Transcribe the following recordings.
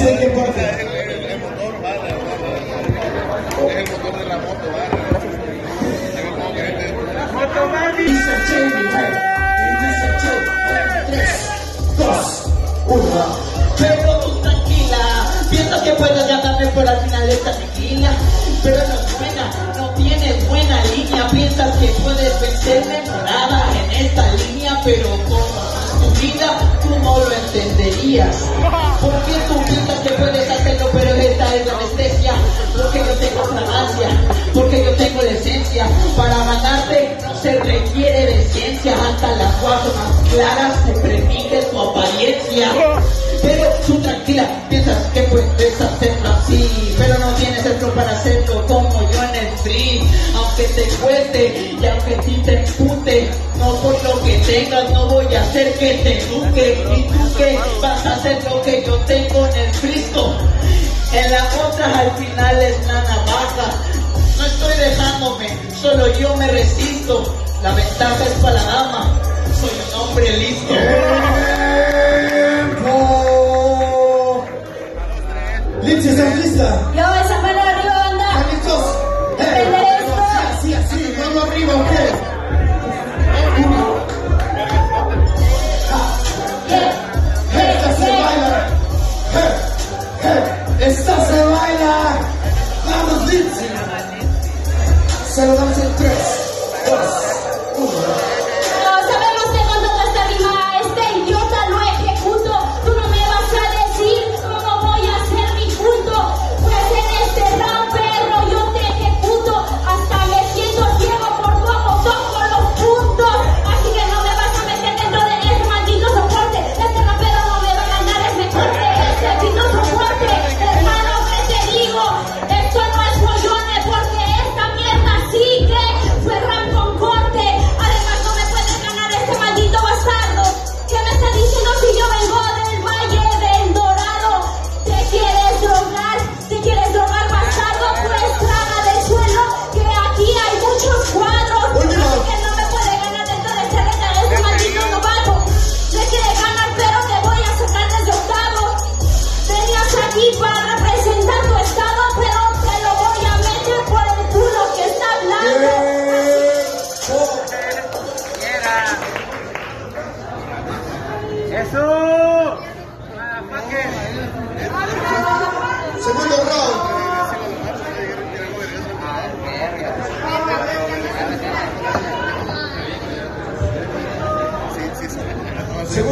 ¿Ese de qué parte? El motor, vale, Es el motor de la moto, vale. Dice Jamie, hey. Y dice Joe. Tres, dos, uno. Pero tú tranquila, piensas que puedes ganarme por al final de esta tequila. Pero no es buena, no tienes buena línea. Piensas que puedes vencerme morada en esta línea, pero como tu vida tú no lo entenderías. Más claras se premite tu apariencia. Pero tú tranquila, piensas que puedes hacerlo así, pero no tienes el flow para hacerlo como yo en el stream. Aunque te cueste y aunque a ti te empute, no por lo que tengas, no voy a hacer que te eduque. Y tú que vas a hacer lo que yo tengo en el Cristo. En la otra al final es la navaja. No estoy dejándome, solo yo me resisto. La ventaja es para la dama, soy un hombre listo.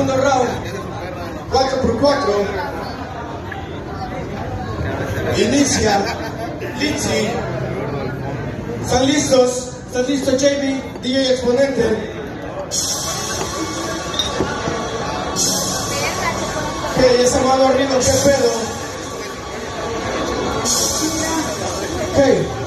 Segundo round. 4 por 4. Inicia. Lindsay. ¿Están listos? ¿Estás listo, JB? DJ Exponente. Ok, esa mano arriba, ¿qué pedo? Ok.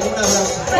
dar.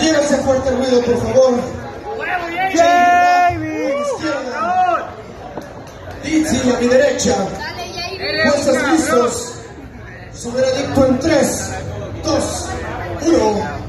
Ese fuerte ruido, por favor. Izquierda. Dizzy a mi derecha. Jueces listos. Su veredicto en 3, 2, 1.